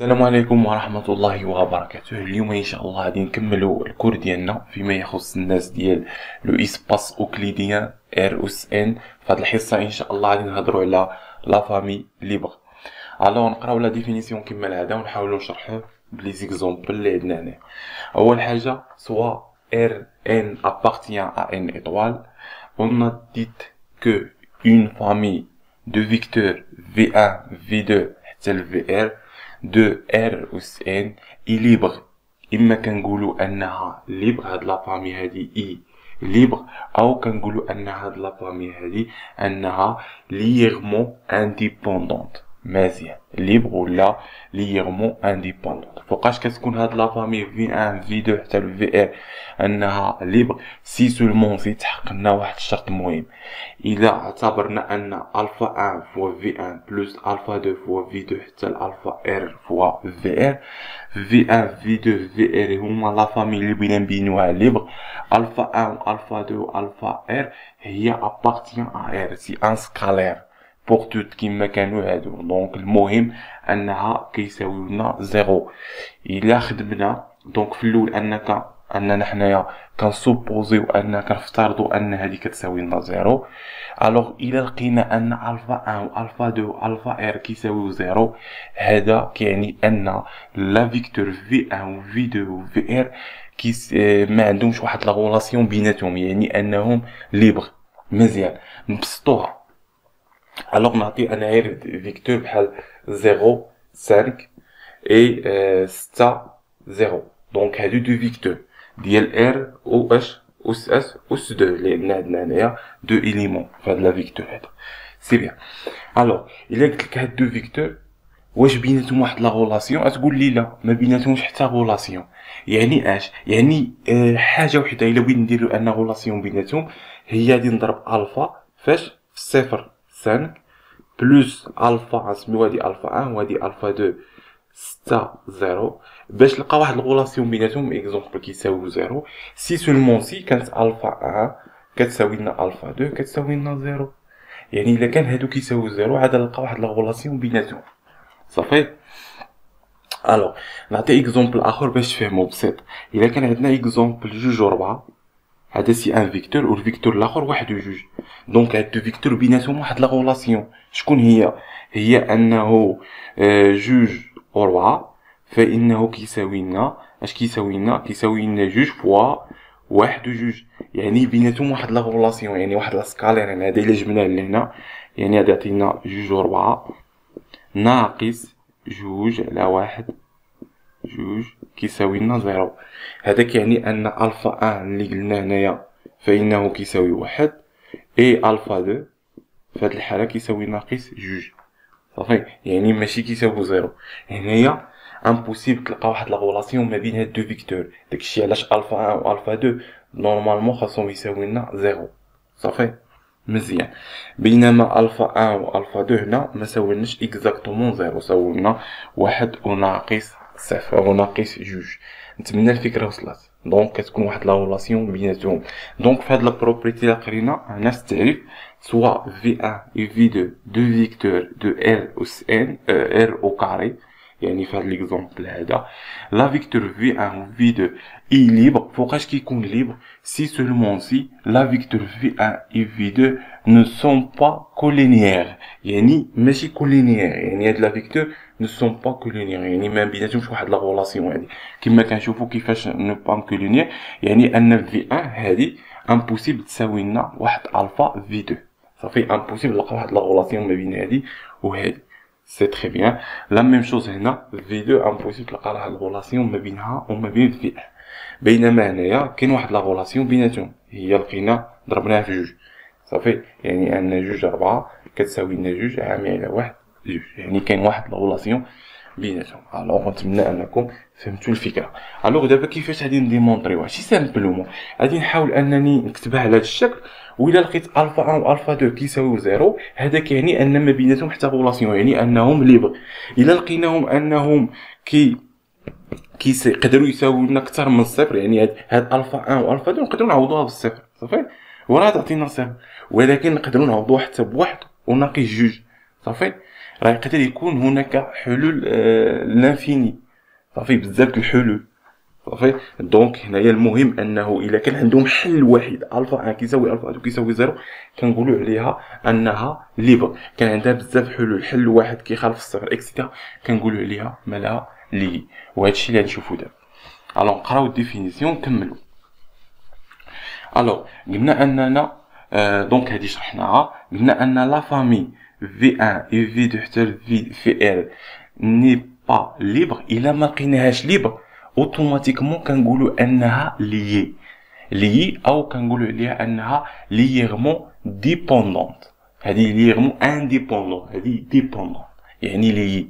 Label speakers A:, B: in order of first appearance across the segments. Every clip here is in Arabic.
A: السلام عليكم ورحمة الله وبركاته. اليوم إن شاء الله غادي نكملو ال cours ديالنا فيما يخص الناس ديال l'espace euclidien Rn. فهاد الحصة إن شاء الله غادي نهضرو على la famille libre alors نقراو la définition كما العادة ونحاولو نشرحو ب les exemples اللي عندنا هنا أول حاجة soit n appartient à N étoile. On a dit que une famille de vecteurs v1 v2 حتى ل vr de R ès n est libre اما كنقولوا انها libre هاد la famille هادي est libre أو كنقولوا ان هاد la famille هادي انها linéairement indépendante مزيان. libre ولا linéairement indépendante فوقاش كتكون هاد la famille v un v deux حتى v r انها libre si seulement si تحقق لنا واحد الشرط مهم. اذا اعتبرنا أن الفا 1 fois v 1 plus alpha 2 fois v 2 حتى ال alpha r fois v r v 1 v 2 v r هما la famille اللي بغينا نبينوها libre alpha 1 الفا 2 alpha r هي appartient à R c'est un scalaire pour tout كيما كانوا هادو donc المهم انها كيساويو لنا zéro الا خدمنا donc في الأول انك اننا حنايا كن supposer يو ان كنفترضوا ان هذه كتساوي لنا zéro alors إلى لقينا ان الفا 1 و الفا 2 و alpha r كيساويو zéro هذا كيعني ان la vecteur v 1 و v 2 و v r كيس ما عندهمش واحد la relation بيناتهم يعني انهم libre مزيان نبسطوها alors نعطي أنا غير vecteur بحال 0 5 اي 6 0 دونك هادو دو فيكتور ديال ار أو اش اس اس اس دو اللي عندنا هنايا دو اليمون في هاد لا فيكتور هذا سي بيان الوغ الا قلت لك هاد دو فيكتور واش بيناتهم واحد لا غولاسيون غتقول لي لا ما بيناتهمش حتى غولاسيون يعني اش يعني آه حاجة وحده الا بغيت نديرو ان غولاسيون بيناتهم هي غادي نضرب الفا فاش في الصفر 5 plus alpha نسميوها هادي الفا 1 وهادي الفا 2 6 0 باش نلقى واحد ال relation بيناتهم exemple كيساويو zéro. si seulement si كانت الفا 1 كتساوي لنا الفا 2 كتساوي لنا zéro. يعني إلا كان هادو كيساويو zéro عاد نلقى واحد ال relation بيناتهم. صافي؟ alors نعطي exemple آخر باش تفهمو بسيط. إلا كان عندنا exemple جوج و ربعة. هذا c'est un vecteur وال vecteur الآخر واحد و جوج. donc هاد deux vecteurs بيناتهم واحد la relation. شكون هي؟ هي أنه جوج و ربعة فإنه كيساوي لنا أش كيساوي لنا؟ كيساوي لنا جوج fois واحد و جوج. يعني بيناتهم واحد la relation يعني واحد la scalaire. يعني هذا إلا جبناه لهنا. يعني غادي يعطينا جوج و ربعة ناقص جوج على واحد. جوج كيساوي لنا zéro. هذا كيعني أن alpha un اللي قلنا هنايا فإنه كيساوي واحد. et alpha deux في هاد الحالة كيساوي ناقص جوج. صافي؟ يعني ماشي كيساوي zéro. هنايا impossible تلقى واحد la relation ما بين هاد deux vecteurs. داكشي علاش ألفا 1 و ألفا 2 normalement خاصهم يساوي لنا zéro. صافي؟ مزيان. بينما ألفا 1 و ألفا 2 هنا ما ساولناش exactement zéro. ساولنا واحد وناقص صفر وناقص جوج. نتمنى الفكرة وصلت. donc كتكون واحد la relation بيناتهم donc في هاد la propriété اللي قرينا نفس التعريف soit v 1 و v 2 deux vecteurs de R ès n R au carré يعني في هاد l'exemple هذا la vecteur v 1 و v 2 est libre فوقاش كيكون libre si seulement si la vecteur v 1 et v 2 ne sont pas collinéaires. يعني ماشي colinéaire يعني هاد la vecteur ne sont pas يعني ما بيناتهمش واحد la relation هادي. كما كنشوفو كيفاش non pas colinéaire يعني أن v 1 هادي impossible تساوي لنا واحد alpha v 2 صافي impossible نلقى واحد la relation ما بين هادي وهادي c'est très bien la même chose هنا v 2 impossible تلقى واحد ال relation ما بينها وما بين v 1 بينما هنايا كاين واحد la relation بيناتهم. هي لقينا ضربناها في جوج. صافي يعني عندنا جوج ربعة كتساوي لنا جوج عامل على واحد. يعني كاين واحد la relation بيناتهم. alors نتمنى أنكم فهمتوا الفكرة. alors دابا كيفاش غادي ن démontrer يوها c'est simplement غادي نحاول أنني نكتبها على هذا الشكل وإلا لقيت الفا 1 و الفا 2 كيساويو zéro هذا كيعني أن ما بيناتهم حتى relation يعني أنهم libre إلا لقيناهم أنهم كي كيقدروا يساويو لنا أكثر من الصفر يعني هاد الفا 1 و الفا 2 نقدروا نعوضوها بالصفر صافي؟ وراه تعطينا صفر. ولكن نقدروا نعوضوها حتى بواحد وناقص جوج صافي؟ راه يقدر يكون هناك حلول آه l'infini صافي بزاف الحلول. صافي donc هنايا المهم أنه إلا كان عندهم حل واحد alpha un كيساوي ألفا 2 كيساوي zéro كنقولوا عليها أنها libre. كان عندها بزاف حلول حل واحد كيخالف الصفر et cetera كنقولوا عليها مالها liée. وهذا الشيء اللي غنشوفو دابا. alors نقراو ال définition نكملو. alors قلنا أننا آه donc هادي شرحناها. قلنا أن la famille v 1 et v 2 حتى v v l n'est pas libre الا ما لقيناهاش libre automatiquement كنقولوا انها liée liée أو كنقولوا عليها انها linéairement dépendante هذه linéairement indépendante هذه dépendante يعني liée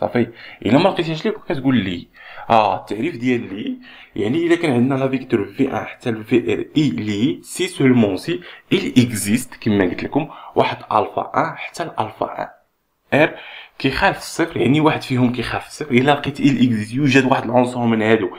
A: صافي الا ما لقيتيهاش liée كتقول لي آه التعريف ديال liée يعني إلا كان عندنا les vecteurs V1 حتى VR est liée si seulement si il existe كما قلت لكم واحد الفا 1 حتى الالفا 1 R كيخالف الصفر يعني واحد فيهم كيخالف الصفر. إلا لقيت il existe يوجد واحد العنصر من هادو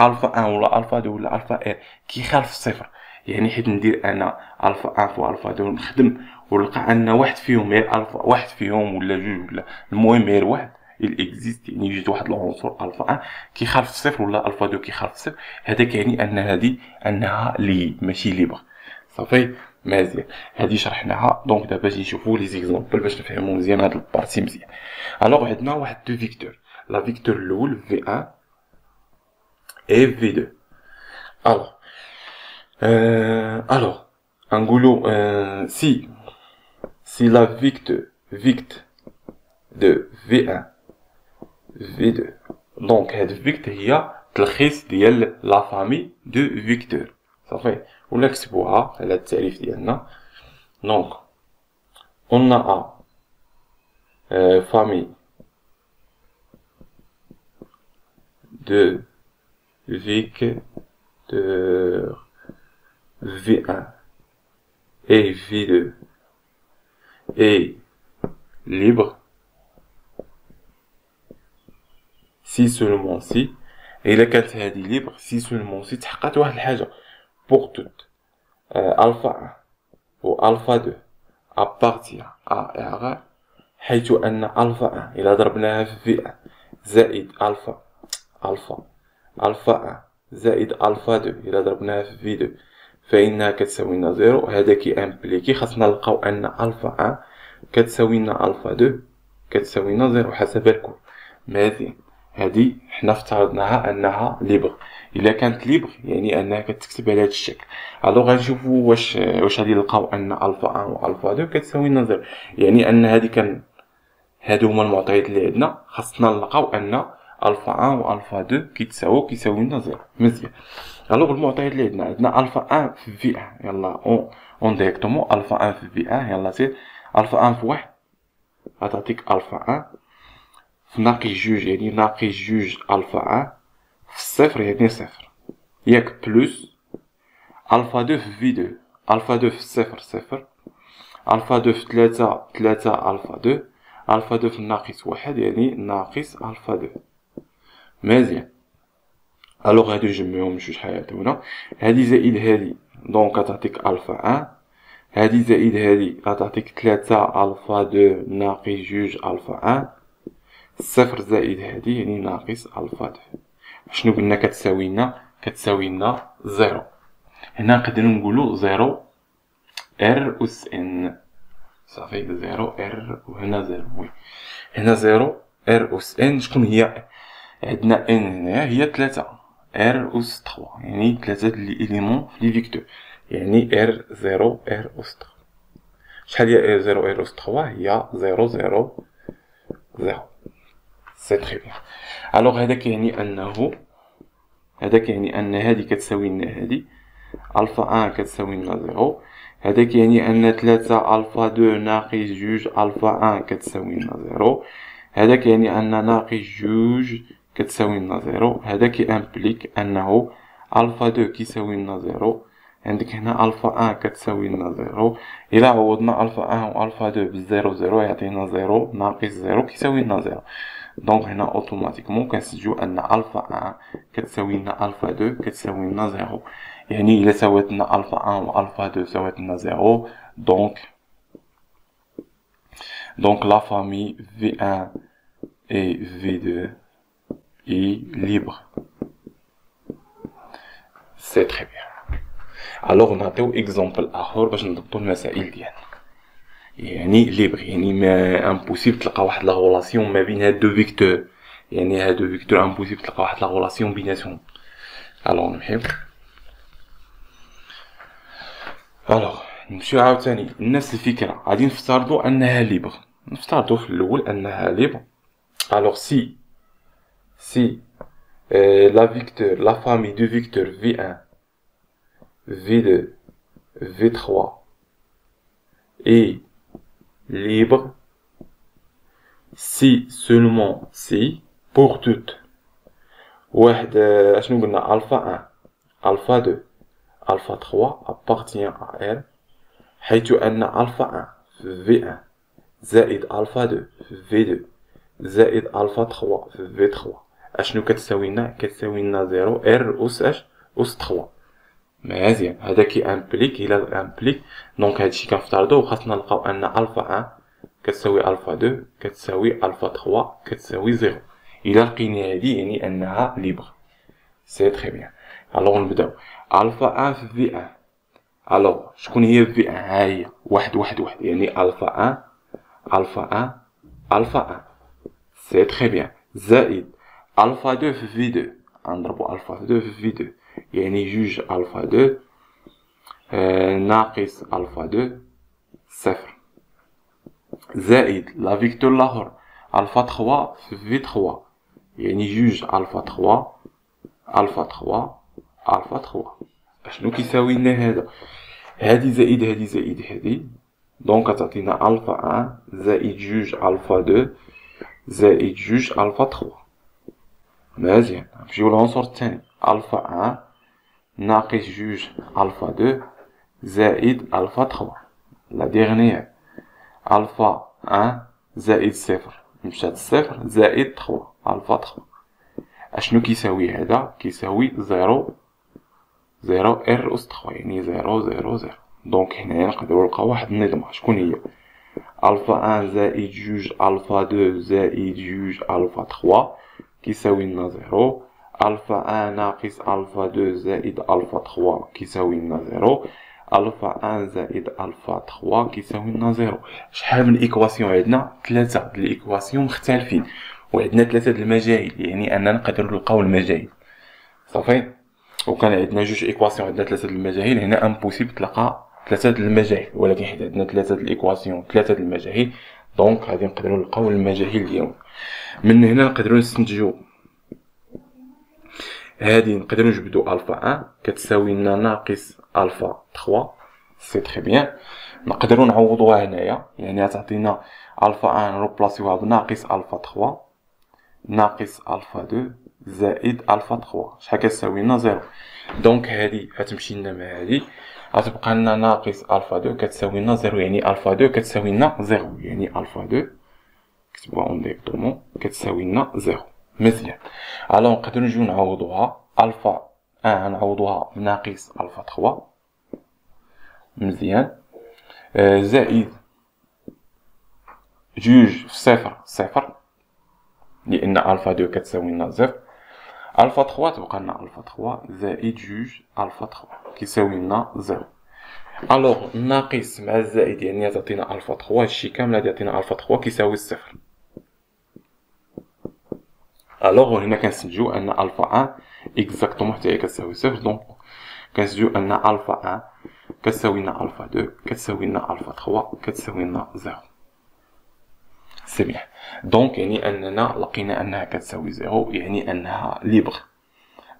A: الفا 1 ولا الفا 2 ولا الفا R كيخالف الصفر. يعني حيت ندير أنا الفا 1 والفا 2 نخدم ولقى أن واحد فيهم غير الفا واحد فيهم ولا جوج ولا المهم غير واحد. il existe يعني يوجد واحد العنصر ألفا un كيخالف الصفر ولا ألفا deux كيخالف الصفر هذا كيعني ان هذه أنها liée ماشي libre. صافي؟ مزيان. هذه شرحناها. donc دابا باش نشوفوا les exemples باش نفهموا مزيان هاد ال partie مزيان. alors عندنا واحد deux vecteurs. le vecteur الأول V un et V deux alors الوغ نقولوا سي سي لا فيكتور فيكت de V1 V2. Donc, cette vecteur est la trace de la famille de vecteurs. Ça fait, on a l'exploit, la tarif d'Yanna. Donc, on a euh, famille de vecteurs V1 et V2 est libre. Si seulement si. إلا كانت هذه libre si seulement si تحققت واحد الحاجة pour tout الفا و الفا deux appartient à حيث ان الفا إلا ضربناها في V زائد الفا الفا الفا 1 زائد الفا 2 إلا ضربناها في V2 فإنها كتساوي لنا zéro هذا كي impliquer خاصنا نلقاو أن الفا 1 كتساوي لنا الفا 2 كتساوي لنا zéro حسب الكل مزيان هادي حنا افترضناها انها libre الا كانت libre يعني انها كتكتب على هذا الشكل. alors غنشوفو واش واش غادي نلقاو ان ألفا 1 و ألفا 2 كتساوي zéro يعني ان هادي كان هادو هما المعطيات اللي عندنا. خاصنا نلقاو ان ألفا 1 و ألفا 2 كيتساويو كيساوي zéro مزيان. alors المعطيات اللي عندنا. عندنا ألفا 1 في V1 يلا on on directement ألفا 1 في V1 يلا سير. ألفا 1 في 1 غتعطيك ألفا 1 في ناقص جوج يعني ناقص جوج ألفا 1 في الصفر يعني صفر. ياك plus. ألفا 2 في V2 ألفا 2 في الصفر صفر. ألفا 2 في 3 3 ألفا 2 ألفا 2 في الناقص واحد يعني ناقص ألفا 2 مزيان. alors هادو نجمعهم شحال يعطيونا هادي زائد هادي donc غتعطيك ألفا un هادي زائد هادي غتعطيك تلاتة ألفا deux ناقص جوج ألفا un صفر زائد هادي يعني ناقص الفا deux شنو قلنا كتساوي لنا كتساوي لنا zéro. هنا نقدرو نقولو zéro R أس n صافي zéro R وهنا zéro. Oui. هنا zéro R أس n شكون هي؟ عندنا n هنايا هي تلاتة R أس trois يعني تلاتة les éléments في les vecteurs يعني R zéro R أس trois شحال هي R zéro R أس trois هي zéro zéro zéro. C'est très bien alors هذا كيعني انه هذا كيعني أن هادي كتساوي لنا هادي ألفا un كتساوي لنا zéro. هذا كيعني أن تلاتة ألفا deux ناقص جوج ألفا un كتساوي لنا zéro. هذا كيعني أن ناقص جوج كتساوي لنا zéro. هذا كي implique أنه ألفا deux كيساوي لنا zéro. عندك هنا ألفا un كتساوي لنا zéro. إلى عوضنا ألفا un و الفا deux بال zéro zéro يعطينا zéro ناقص zéro كيساوي لنا zéro. Donc هنا automatiquement كنسجلو ان الفا un كتساوي لنا الفا deux كتساوي لنا zéro يعني إلى ساوات لنا الفا un و الفا deux ساوات لنا zéro donc Donc la famille V1 et V2 est libre. C'est très bien. Alors on a un exemple اخر باش نضبطوا المسائل ديالنا يعني libre يعني ما impossible تلقى واحد la relation ما بين هاد deux vecteurs يعني هاد deux vecteurs impossible تلقى واحد la relation بيناتهم alors نمشيو alors نمشيو عاوتاني. نفس الفكرة. غادي نفترضو أنها libre نفترضو في الأول أنها libre alors si si les vecteurs la famille de vecteurs V un V deux V3 est libre. Si seulement si pour toutes. واحد اشنو قلنا الفا 1 الفا 2 الفا 3 appartient à R حيث ان الفا 1 في V1 زائد الفا 2 في V2 زائد الفا 3 في V3 اشنو كتساوي لنا كتساوي لنا 0 R أس اش أس 3 مزيان هذا كي implique إلى implique donc هادشي كنفترضو خاصنا نلقاو أن ألفا 1 كتساوي ألفا 2 كتساوي ألفا 3 كتساوي 0 إلى لقينا هادي يعني أنها libre c'est très bien alors نبداو. ألفا 1 في V1 alors شكون هي V1 ها هي. واحد واحد واحد. يعني ألفا 1 ألفا 1 ألفا 1 c'est très bien زائد ألفا 2 في V2 غنضربو ألفا 2 في V2 يعني جوج ألفا دو ناقص ألفا دو صفر. زائد le vecteur لاخر ألفا trois في V trois. يعني جوج ألفا تخوا alpha trois alpha trois. اشنو كيساوي لنا هذا؟ هادي زائد هادي زائد هادي donc تعطينا alpha un زائد جوج alpha deux زائد جوج alpha trois. مزيان. نمشيو للعنصر الثاني. alpha un ناقص جوج alpha deux زائد alpha trois la dernière alpha un زائد صفر. مشات صفر زائد trois alpha trois أشنو كيساوي هذا؟ كيساوي zéro. zéro R exposant trois يعني zéro zéro zéro. donc هنايا نقدرو نلقاو واحد النظمة شكون هي؟ alpha un زائد جوج alpha deux زائد جوج alpha trois كيساوي لنا zéro. alpha un ناقص alpha deux زائد alpha trois كيساوي لنا zéro alpha un زائد alpha trois كيساوي لنا zéro شحال من équations عندنا ثلاثة د ال équations مختلفين وعندنا ثلاثة د المجاهيل يعني أننا نقدروا نلقاو المجاهيل صافي وكان عندنا جوج équations عندنا ثلاثة د المجاهيل هنا impossible تلقى ثلاثة د المجاهيل ولكن حيت عندنا ثلاثة د ال équations ثلاثة د المجاهيل donc غادي نقدروا نلقاو المجاهيل ديالهم من هنا نقدروا نستنتجوا. هادي نقدروا نجبدو alpha un كتساوي لنا ناقص ألفا 3 c'est très bien نقدروا نعوضوها هنايا. يعني تعطينا alpha un ن remplaceيوها بناقص ألفا 3 ناقص ألفا 2 زائد ألفا 3 شحال كتساوي لنا؟ zéro. donc هادي غتمشي لنا مع هادي. غتبقى لنا ناقص ألفا 2 كتساوي لنا zéro. يعني ألفا 2 كتساوي لنا zéro. يعني ألفا 2 كتبوها أون directement كتساوي لنا zéro. مزيان alors نقدرو نجيو نعوضوها alpha un نعوضوها بناقص alpha trois. مزيان. آه زائد جوج في صفر صفر لأن alpha deux كتساوي لنا صفر alpha trois تبقى لنا alpha trois. زائد جوج alpha trois كيساوي لنا zéro alors ناقص مع الزائد يعني تعطينا alpha trois. هادشي كامل غادي يعطينا alpha trois كيساوي صفر. alors هنا كنستنتجو ان alpha un exactement حتى هي كتساوي صفر donc كنستنتجو ان alpha un كتساوي لنا alpha deux كتساوي لنا alpha trois كتساوي لنا zéro c'est bien donc يعني اننا لقينا انها كتساوي zéro يعني انها libre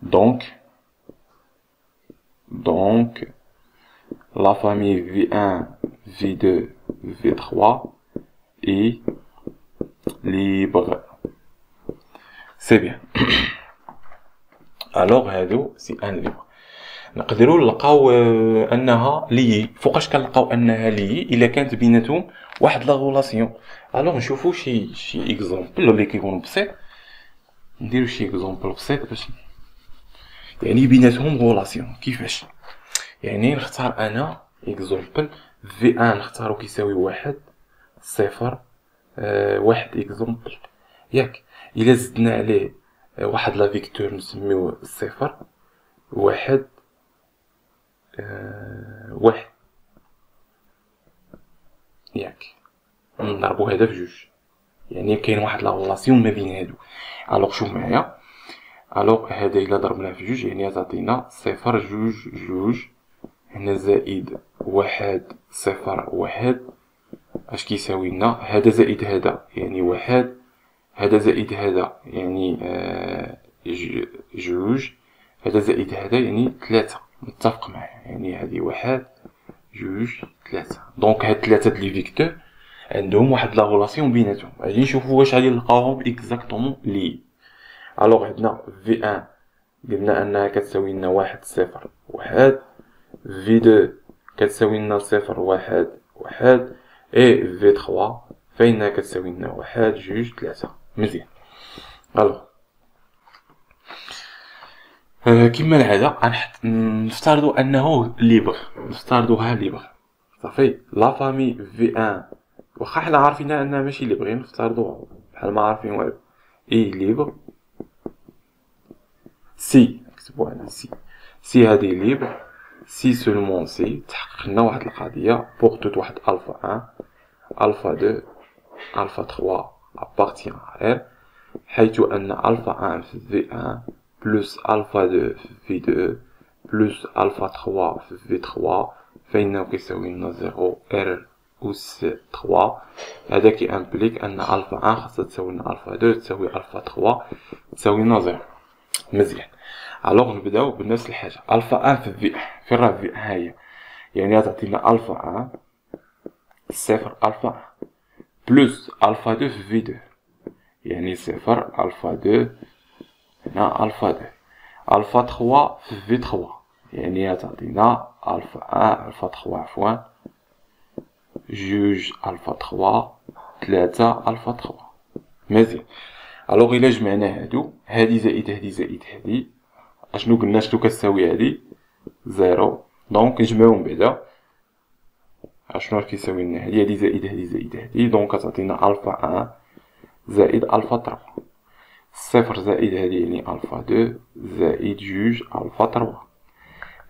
A: donc donc la famille v un v deux v 3 est libre c'est bien alors هادو c'est un libre نقدروا نلقاو أنها liée. فوقاش كنلقاو أنها liée؟ إلا كانت بيناتهم واحد la relation. alors نشوفو شي شي exemple اللي كيكون بسيط. نديرو شي exemple بسيط باش يعني بيناتهم relation. كيفاش؟ يعني نختار أنا exemple v un نختارو كيساوي واحد صفر آه واحد exemple ياك. إلا زدنا عليه واحد la vecteur نسميوه صفر واحد آه واحد. ياك. نضربو هذا في جوج. يعني كاين واحد la relation ما بين هادو. alors شوف معايا. alors هذا إلا ضربناه في جوج يعني تعطينا صفر جوج جوج. هنا زائد واحد صفر واحد. أش كيساوي لنا؟ هذا زائد هذا يعني واحد. هذا زائد هذا يعني آه جوج. هذا زائد هذا يعني ثلاثة. متفق معايا. يعني هذه واحد جوج ثلاثة. donc هاد ثلاثة les vecteurs عندهم واحد la relation بيناتهم. غادي نشوفو واش غادي نلقاوهم exactement liée. alors عندنا v un قلنا أنها كتساوي لنا واحد صفر واحد. v deux كتساوي لنا صفر واحد واحد. et v trois فإنها كتساوي لنا واحد جوج ثلاثة. مزيان. alors أه كما العادة غنحط نفترضو أنه libre. نفترضوها libre. صافي. la famille v un واخا حنا عارفين انها ماشي libre نفترضوها بحال ما عارفين والو. est libre. si. نكتبو هنا si. si هادي libre. si seulement si. تحقق لنا واحد القضية. pour tout واحد alpha un alpha deux alpha trois. appartient à R حيث أن alpha un في v un plus alpha deux في v deux plus alpha trois في v trois فإنه كيساوي لنا zéro R أس تخوا هذا كي implique أن alpha un خاصها تساوي لنا alpha deux تساوي alpha trois تساوي لنا zéro مزيان. alors نبداو بنفس الحاجة. alpha un في v فين راه v هاهي يعني تعطينا alpha un صفر alpha un plus alpha deux في v deux يعني صفر alpha deux هنا alpha deux alpha trois في v trois يعني تعطينا alpha un alpha trois عفوا جوج alpha trois تلاتة alpha trois مزيان alors الا جمعنا هادو هادي زائد هادي زائد هادي اشنو قلنا شنو كتساوي هادي zéro donc نجمعوهم بعدا اشنو كيساوي لنا هادي هادي زائد هادي زائد هادي donc كتعطينا alpha un زائد alpha trois. صفر زائد هادي يعني alpha deux زائد جوج alpha trois.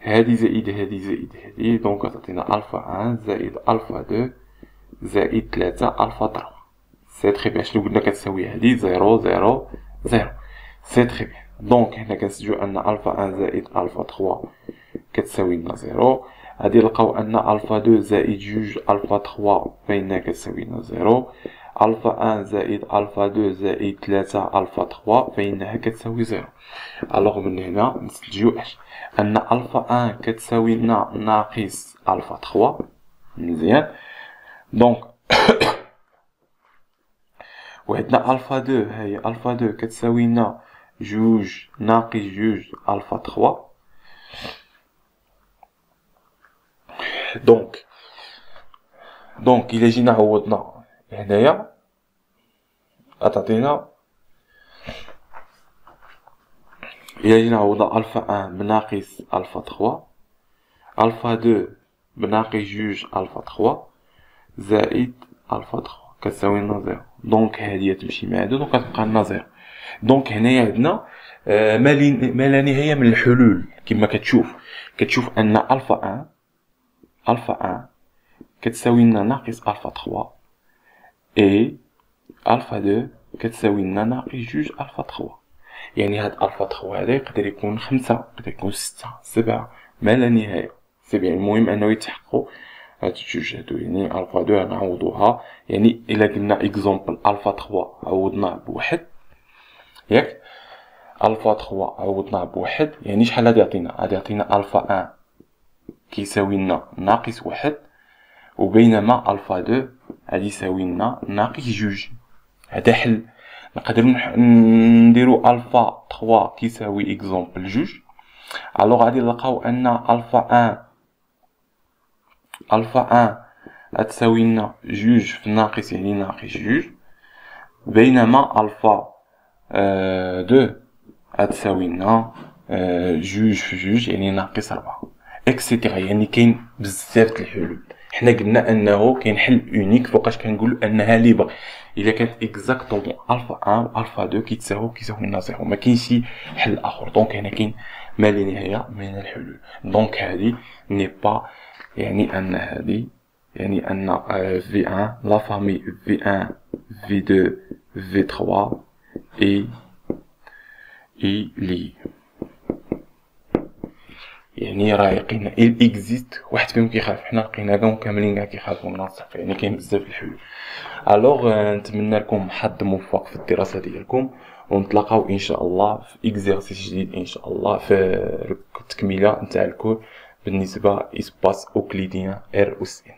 A: هادي زائد هادي زائد هادي donc كتعطينا alpha un زائد alpha deux زائد تلاتة alpha trois. c'est très bien شنو قلنا كتساوي هادي zéro zéro zéro. c'est très bien. c'est très bien donc هنا كنسجلو أن alpha un زائد alpha trois كتساوي لنا zéro. غادي نلقاو أن alpha deux زائد جوج alpha trois فإنها كتساوي لنا zéro alpha un زائد alpha deux زائد تلاتة alpha trois فإنها كتساوي zéro. alors من هنا اش أن alpha un كتساوي لنا ناقص alpha trois. مزيان. donc وعندنا alpha deux هي alpha deux كتساوي لنا جوج ناقص جوج alpha trois. donc donc الا جينا عوضنا هنايا غتعطينا الا جينا عوضنا alpha un بناقص alpha trois alpha deux بناقص جوج alpha trois زائد alpha trois كتساوي لنا zéro donc هادي تمشي مع هادو donc غتبقى لنا zéro donc هنايا عندنا ما لا نهايه من الحلول كما كتشوف كتشوف ان alpha un alpha un كتساوي لنا ناقص alpha trois اي alpha deux كتساوي لنا ناقص جوج alpha trois يعني هاد alpha trois هذا يقدر يكون خمسة يقدر يكون ستة سبعة ما لا نهاية سبعة المهم انه يتحققوا هاد الجوج هادو يعني alpha deux نعوضوها يعني الا قلنا exemple alpha trois عوضناه بواحد ياك alpha trois عوضناه بواحد يعني شحال غادي يعطينا غادي يعطينا alpha un كيساوي لنا ناقص واحد وبينما alpha deux غادي يساوي لنا ناقص جوج. هذا حل. نقدرو نديرو alpha trois كيساوي exemple جوج. alors غادي نلقاو أن alpha un alpha un غتساوي لنا جوج في الناقص يعني ناقص جوج. بينما ألفا آه deux غتساوي لنا آه جوج في جوج يعني ناقص ربعة et cetera يعني كاين بزاف الحلول. حنا قلنا انه كاين حل unique فوقاش كنقول انها libre إلا كانت exactement alpha 1 الفا 2 كيتساويو كيساوي لنا zéro ما كاينش حل آخر. donc هنا كاين ما لا نهاية من الحلول. donc هذه n'est pas يعني أن هذه يعني أن V 1 la famille V 1 V 2 V 3 est est liée يعني راه لقينا il existe واحد فيهم كيخالف. حنا لقينا كاع كاملين كاع كيخالفوا من الصفر يعني كاين بزاف الحلول. alors نتمنى لكم حظ موفق في الدراسة ديالكم. ونتلاقاو إن شاء الله في exercice جديد إن شاء الله في التكميله نتاع ال cours بالنسبة espace euclidien R أس n